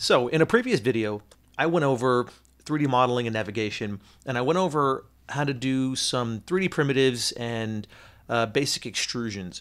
So in a previous video, I went over 3D modeling and navigation, and I went over how to do some 3D primitives and uh, basic extrusions.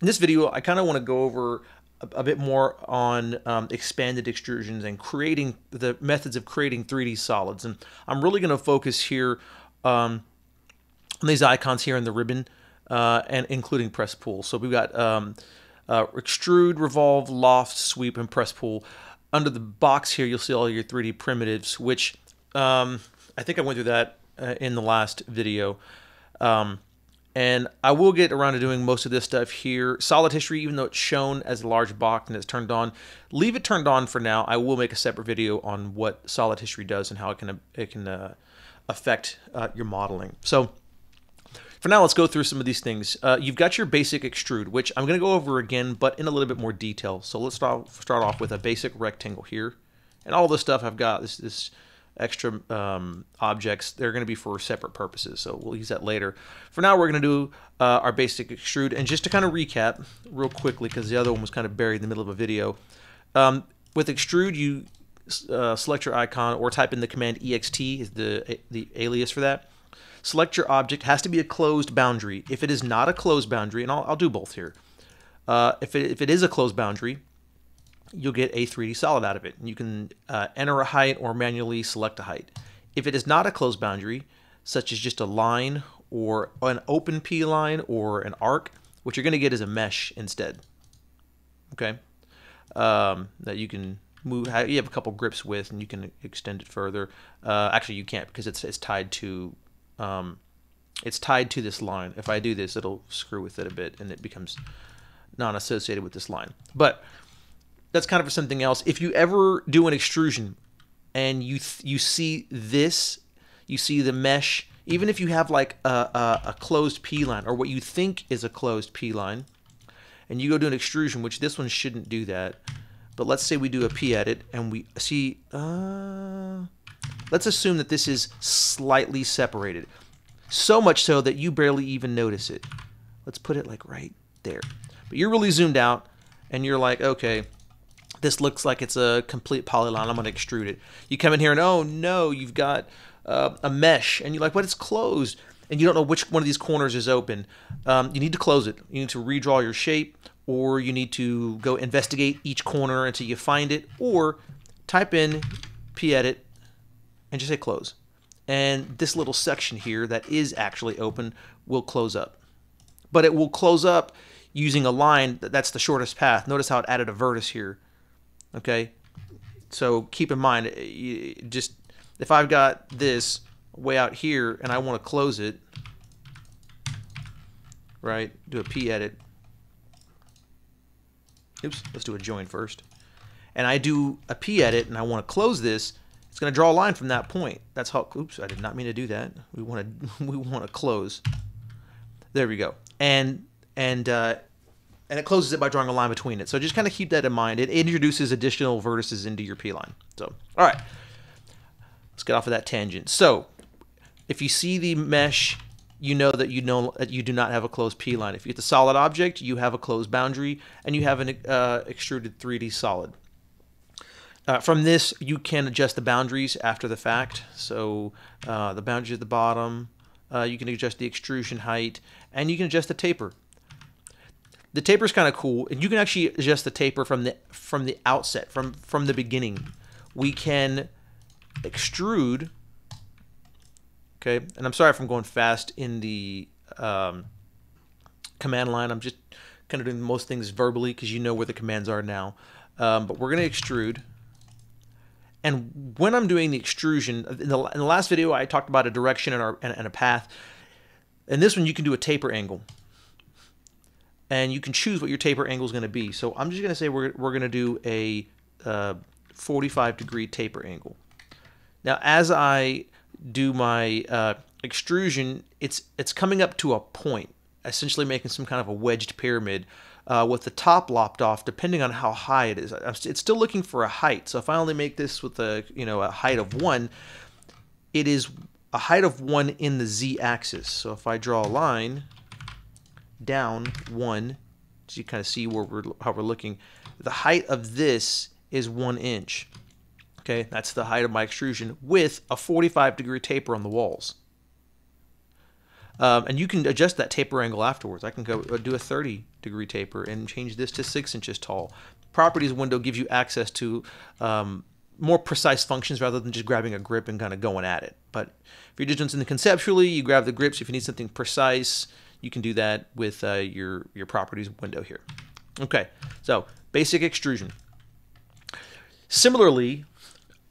In this video, I kind of want to go over a, a, bit more on um, expanded extrusions and creating the methods of creating 3D solids. And I'm really going to focus here um, on these icons here in the ribbon, uh, and including press pull. So we've got um, uh, extrude, revolve, loft, sweep, and press pull under the box here, you'll see all your 3D primitives, which um, I think I went through that uh, in the last video. Um, and I will get around to doing most of this stuff here. Solid history, even though it's shown as a large box and it's turned on, leave it turned on for now. I will make a separate video on what solid history does and how it can, it can uh, affect uh, your modeling. So for now, let's go through some of these things. Uh, you've got your basic extrude, which I'm going to go over again, but in a little bit more detail. So let's start, start off with a basic rectangle here. And all this stuff I've got, this, this extra um, objects, they're going to be for separate purposes. So we'll use that later. For now, we're going to do uh, our basic extrude. And just to kind of recap real quickly, because the other one was kind of buried in the middle of a video. Um, with extrude, you uh, select your icon or type in the command ext, is the, the alias for that select your object, has to be a closed boundary. If it is not a closed boundary, and I'll, I'll do both here. Uh, if, it, if it is a closed boundary, you'll get a 3D solid out of it. And You can uh, enter a height or manually select a height. If it is not a closed boundary, such as just a line or an open P line or an arc, what you're going to get is a mesh instead. Okay, um, that you can move. You have a couple grips with, and you can extend it further. Uh, actually, you can't because it's it's tied to um, it's tied to this line. If I do this, it'll screw with it a bit and it becomes non-associated with this line. But that's kind of for something else. If you ever do an extrusion and you you see this, you see the mesh, even if you have like a, a, a closed P line or what you think is a closed P line, and you go do an extrusion, which this one shouldn't do that, but let's say we do a P edit and we see, uh, Let's assume that this is slightly separated. So much so that you barely even notice it. Let's put it like right there. But you're really zoomed out and you're like, okay, this looks like it's a complete polyline. I'm going to extrude it. You come in here and, oh no, you've got uh, a mesh. And you're like, but it's closed. And you don't know which one of these corners is open. Um, you need to close it. You need to redraw your shape or you need to go investigate each corner until you find it or type in p-edit and just hit close. And this little section here that is actually open will close up. But it will close up using a line that's the shortest path. Notice how it added a vertex here. Okay, so keep in mind, eh, just if I've got this way out here and I want to close it, right, do a p edit. Oops, let's do a join first. And I do a p edit and I want to close this, it's going to draw a line from that point. That's how, oops, I did not mean to do that. We want to, we want to close. There we go. And, and, uh, and it closes it by drawing a line between it. So just kind of keep that in mind. It introduces additional vertices into your P line. So, all right, let's get off of that tangent. So if you see the mesh, you know that you know that you do not have a closed P line. If you get the solid object, you have a closed boundary and you have an uh, extruded 3D solid. Uh, from this, you can adjust the boundaries after the fact. So uh, the boundaries at the bottom, uh, you can adjust the extrusion height, and you can adjust the taper. The taper is kind of cool, and you can actually adjust the taper from the from the outset, from from the beginning. We can extrude. Okay, and I'm sorry if I'm going fast in the um, command line. I'm just kind of doing most things verbally because you know where the commands are now. Um, but we're going to extrude. And when I'm doing the extrusion, in the, in the last video I talked about a direction and, our, and, and a path. In this one you can do a taper angle. And you can choose what your taper angle is going to be. So I'm just going to say we're, we're going to do a uh, 45 degree taper angle. Now as I do my uh, extrusion, it's, it's coming up to a point, essentially making some kind of a wedged pyramid uh, with the top lopped off, depending on how high it is. It's still looking for a height. So if I only make this with a you know a height of one, it is a height of one in the z-axis. So if I draw a line down one, so you kind of see where we're how we're looking, the height of this is one inch. Okay, that's the height of my extrusion with a 45 degree taper on the walls. Um, and you can adjust that taper angle afterwards. I can go uh, do a 30 degree taper and change this to six inches tall. Properties window gives you access to um, more precise functions rather than just grabbing a grip and kind of going at it. But if you're just doing something conceptually, you grab the grips. If you need something precise, you can do that with uh, your, your properties window here. Okay, so basic extrusion. Similarly,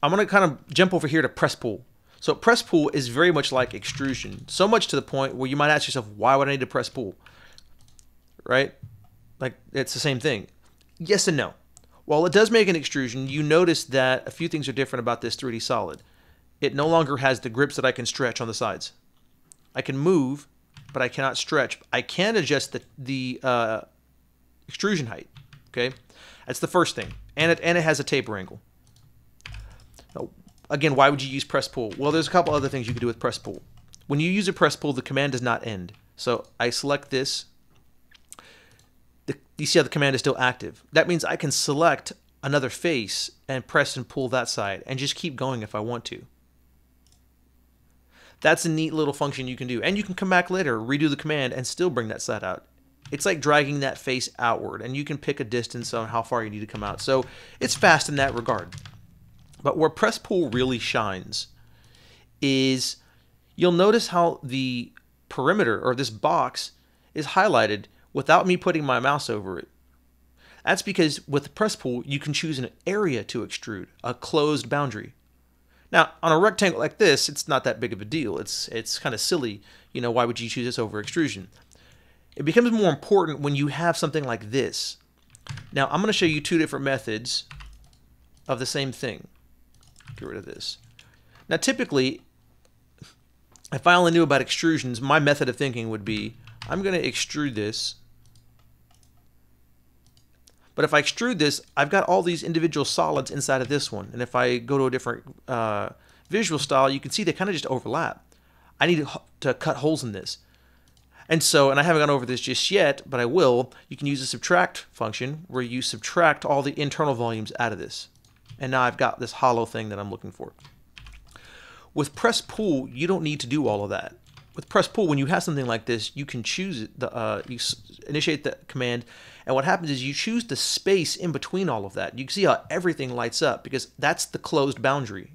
I'm going to kind of jump over here to press pull. So press pull is very much like extrusion, so much to the point where you might ask yourself, why would I need to press pull? Right? Like it's the same thing. Yes and no. While it does make an extrusion, you notice that a few things are different about this 3D solid. It no longer has the grips that I can stretch on the sides. I can move, but I cannot stretch. I can adjust the, the uh, extrusion height. Okay, that's the first thing, and it and it has a taper angle again, why would you use press pull? Well, there's a couple other things you can do with press pull. When you use a press pull, the command does not end. So I select this. The, you see how the command is still active. That means I can select another face and press and pull that side and just keep going if I want to. That's a neat little function you can do. And you can come back later, redo the command, and still bring that side out. It's like dragging that face outward, and you can pick a distance on how far you need to come out. So it's fast in that regard. But where press pull really shines is you'll notice how the perimeter or this box is highlighted without me putting my mouse over it. That's because with press pull, you can choose an area to extrude, a closed boundary. Now, on a rectangle like this, it's not that big of a deal. It's it's kind of silly. You know, why would you choose this over extrusion? It becomes more important when you have something like this. Now, I'm going to show you two different methods of the same thing. Get rid of this. Now, typically, if I only knew about extrusions, my method of thinking would be, I'm going to extrude this. But if I extrude this, I've got all these individual solids inside of this one. And if I go to a different uh, visual style, you can see they kind of just overlap. I need to, to cut holes in this. And so, and I haven't gone over this just yet, but I will, you can use a subtract function where you subtract all the internal volumes out of this and now I've got this hollow thing that I'm looking for. With press pull, you don't need to do all of that. With press pull, when you have something like this, you can choose the uh, you initiate the command, and what happens is you choose the space in between all of that. You can see how everything lights up because that's the closed boundary.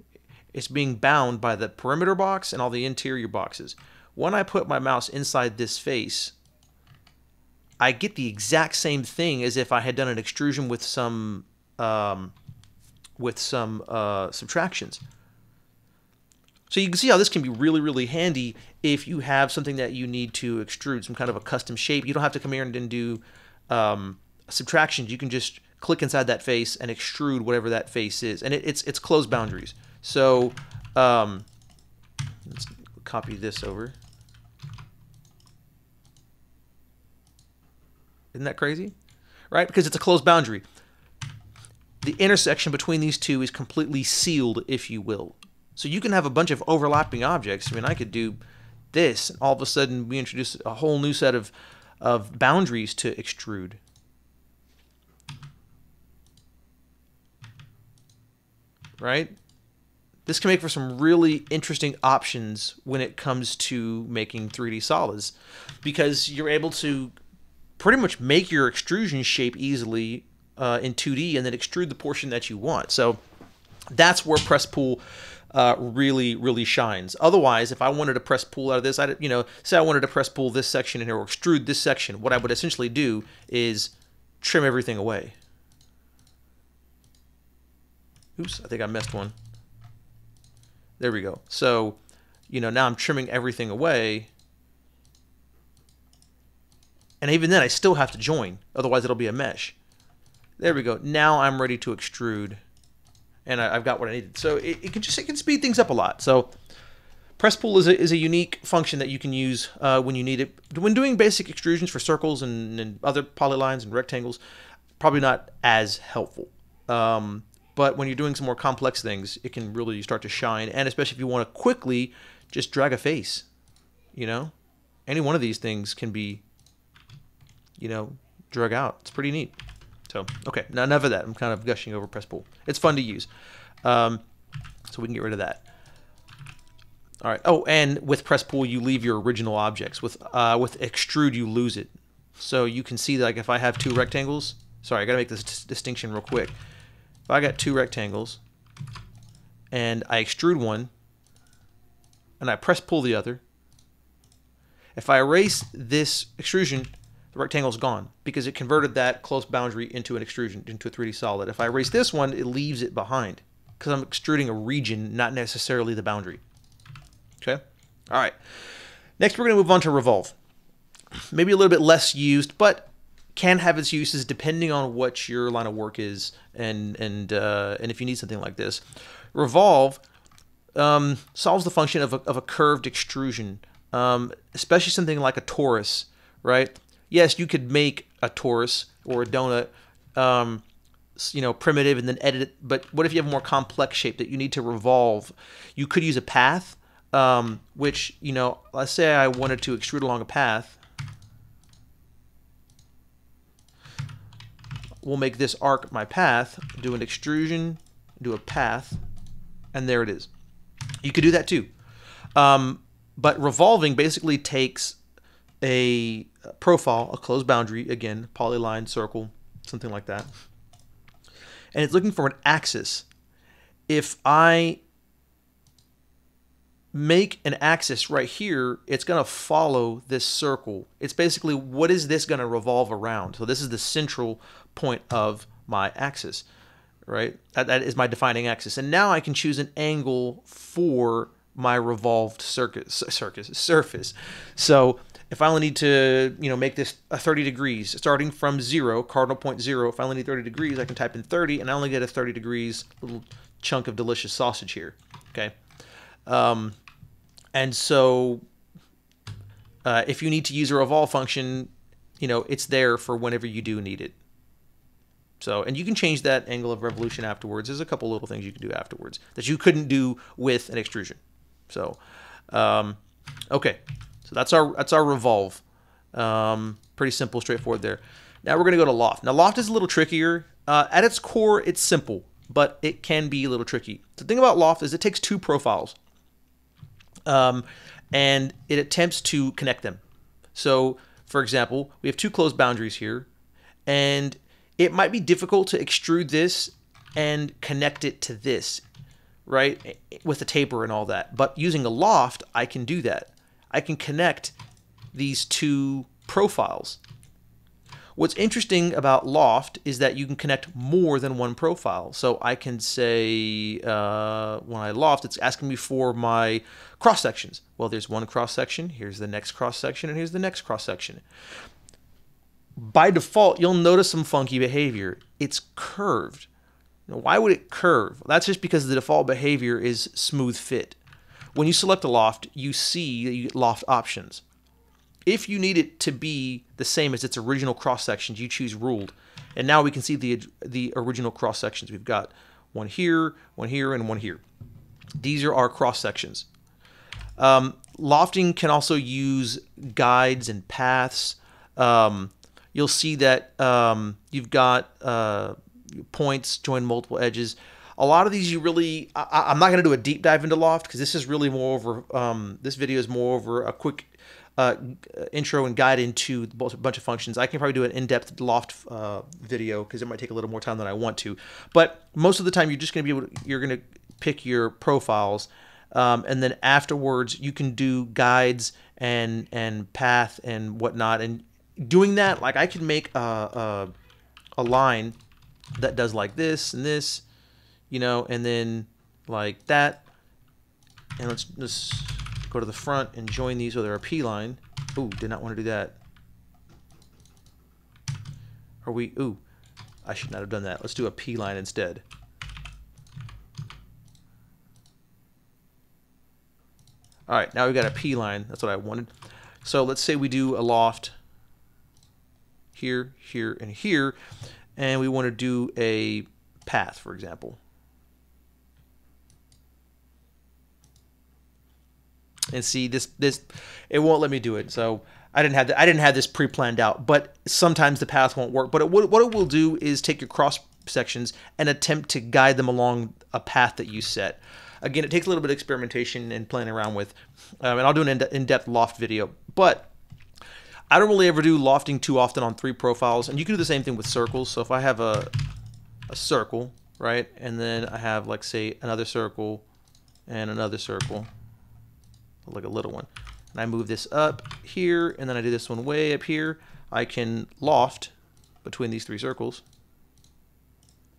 It's being bound by the perimeter box and all the interior boxes. When I put my mouse inside this face, I get the exact same thing as if I had done an extrusion with some um, with some uh, subtractions. So you can see how this can be really, really handy if you have something that you need to extrude, some kind of a custom shape. You don't have to come here and do um, subtractions. You can just click inside that face and extrude whatever that face is. And it, it's, it's closed boundaries. So um, let's copy this over. Isn't that crazy? Right? Because it's a closed boundary the intersection between these two is completely sealed, if you will. So you can have a bunch of overlapping objects. I mean, I could do this, and all of a sudden we introduce a whole new set of, of boundaries to extrude. Right? This can make for some really interesting options when it comes to making 3D solids because you're able to pretty much make your extrusion shape easily uh, in 2D and then extrude the portion that you want. So that's where press pull uh, really, really shines. Otherwise, if I wanted to press pull out of this, I, you know, say I wanted to press pull this section in here or extrude this section, what I would essentially do is trim everything away. Oops, I think I missed one. There we go. So, you know, now I'm trimming everything away. And even then, I still have to join. Otherwise, it'll be a mesh. There we go. Now I'm ready to extrude, and I, have got what I needed. So it, it, can just it can speed things up a lot. So press pull is a, is a unique function that you can use uh, when you need it. When doing basic extrusions for circles and, and other polylines and rectangles, probably not as helpful. Um, but when you're doing some more complex things, it can really start to shine. And especially if you want to quickly just drag a face, you know, any one of these things can be, you know, drug out. It's pretty neat. So, okay, now enough of that. I'm kind of gushing over press pull. It's fun to use. Um, so we can get rid of that. All right. Oh, and with press pull, you leave your original objects. With uh, with extrude, you lose it. So you can see like if I have two rectangles, sorry, I gotta make this distinction real quick. If I got two rectangles and I extrude one and I press pull the other, if I erase this extrusion, the rectangle is gone because it converted that close boundary into an extrusion, into a 3D solid. If I erase this one, it leaves it behind because I'm extruding a region, not necessarily the boundary. Okay? All right. Next, we're going to move on to revolve. Maybe a little bit less used, but can have its uses depending on what your line of work is and and uh, and if you need something like this. Revolve um, solves the function of a, of a curved extrusion, um, especially something like a torus, right? Yes, you could make a torus or a donut, um, you know, primitive and then edit it. But what if you have a more complex shape that you need to revolve? You could use a path um, which, you know, let's say I wanted to extrude along a path. We'll make this arc my path, do an extrusion, do a path, and there it is. You could do that too. Um, but revolving basically takes a profile, a closed boundary, again, polyline, circle, something like that, and it's looking for an axis. If I make an axis right here, it's going to follow this circle. It's basically what is this going to revolve around? So this is the central point of my axis, right? That, that is my defining axis. And now I can choose an angle for my revolved circus, circus surface. So if I only need to, you know, make this a 30 degrees, starting from zero, cardinal point zero, if I only need 30 degrees, I can type in 30 and I only get a 30 degrees little chunk of delicious sausage here, okay? Um, and so uh, if you need to use a revolve function, you know, it's there for whenever you do need it. So, and you can change that angle of revolution afterwards. There's a couple little things you can do afterwards that you couldn't do with an extrusion. So, um, okay, so that's our that's our revolve. Um, pretty simple, straightforward there. Now we're gonna go to loft. Now loft is a little trickier. Uh, at its core, it's simple, but it can be a little tricky. The thing about loft is it takes two profiles um, and it attempts to connect them. So, for example, we have two closed boundaries here, and it might be difficult to extrude this and connect it to this, right, with a taper and all that. But using a loft, I can do that. I can connect these two profiles What's interesting about Loft is that you can connect more than one profile. So I can say uh, when I Loft, it's asking me for my cross sections. Well, there's one cross section, here's the next cross section, and here's the next cross section. By default, you'll notice some funky behavior. It's curved. Now, why would it curve? That's just because the default behavior is smooth fit. When you select a loft, you see loft options. If you need it to be the same as its original cross sections, you choose ruled. And now we can see the, the original cross sections. We've got one here, one here, and one here. These are our cross sections. Um, lofting can also use guides and paths. Um, you'll see that um, you've got uh, points join multiple edges. A lot of these you really, I, am not going to do a deep dive into loft because this is really more over, um, this video is more over a quick uh, intro and guide into a bunch of functions. I can probably do an in-depth loft uh, video because it might take a little more time than I want to. But most of the time, you're just going to be able to, you're going to pick your profiles, um, and then afterwards you can do guides and and path and whatnot. And doing that, like I can make a, a, a line that does like this and this, you know, and then like that. And let's just go to the front and join these with our P line. Ooh, did not want to do that. Are we, ooh, I should not have done that. Let's do a P line instead. All right, now we've got a P line. That's what I wanted. So let's say we do a loft here, here, and here, and we want to do a path, for example. And see this this it won't let me do it so I didn't have the, I didn't have this pre-planned out, but sometimes the path won't work. But it, what, what it will do is take your cross sections and attempt to guide them along a path that you set. Again, it takes a little bit of experimentation and playing around with, um, and I'll do an in-depth loft video. But I don't really ever do lofting too often on three profiles, and you can do the same thing with circles. So if I have a a circle, right, and then I have like say another circle and another circle, like a little one, and I move this up here, and then I do this one way up here, I can loft between these three circles.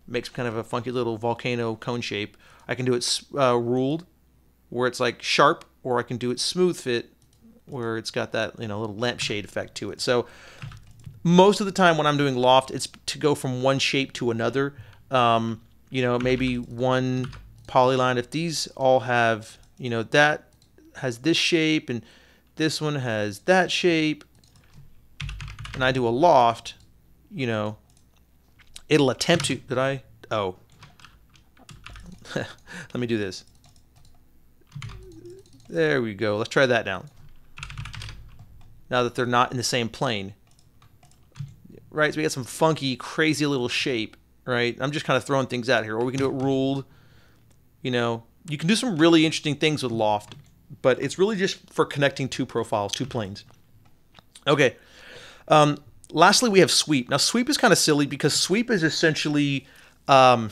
Makes kind of a funky little volcano cone shape. I can do it uh, ruled, where it's like sharp, or I can do it smooth fit, where it's got that you know little lampshade effect to it. So most of the time when I'm doing loft, it's to go from one shape to another. Um, you know, maybe one polyline. If these all have, you know, that has this shape and this one has that shape, and I do a loft, you know, it'll attempt to, did I? Oh. Let me do this. There we go. Let's try that down. Now that they're not in the same plane. Right, so we got some funky, crazy little shape, right? I'm just kind of throwing things out here. Or we can do it ruled. You know, you can do some really interesting things with loft, but it's really just for connecting two profiles, two planes. Okay. Um, lastly, we have sweep. Now, sweep is kind of silly because sweep is essentially um,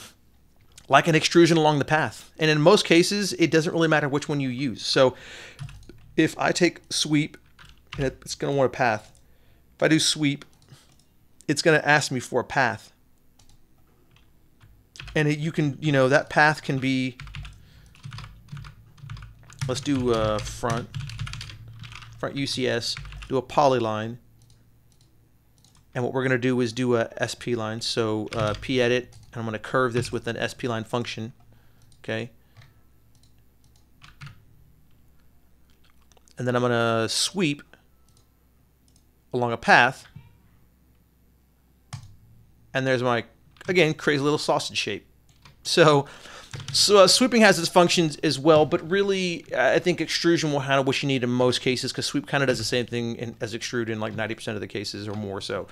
like an extrusion along the path. And in most cases, it doesn't really matter which one you use. So if I take sweep, and it's going to want a path. If I do sweep, it's going to ask me for a path. And it, you can, you know, that path can be, let's do uh, front, front UCS, do a polyline. And what we're going to do is do a SP line. So uh, P edit, and I'm going to curve this with an SP line function. Okay. And then I'm going to sweep along a path. And there's my, again, crazy little sausage shape. So, so uh, sweeping has its functions as well, but really, I think extrusion will handle what you need in most cases because sweep kind of does the same thing in, as extrude in like 90% of the cases or more. So,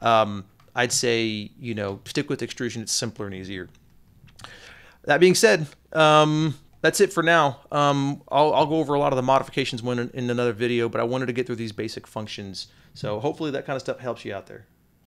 um, I'd say, you know, stick with extrusion. It's simpler and easier. That being said, um, that's it for now. Um, I'll, I'll, go over a lot of the modifications when in, in another video, but I wanted to get through these basic functions. So hopefully that kind of stuff helps you out there.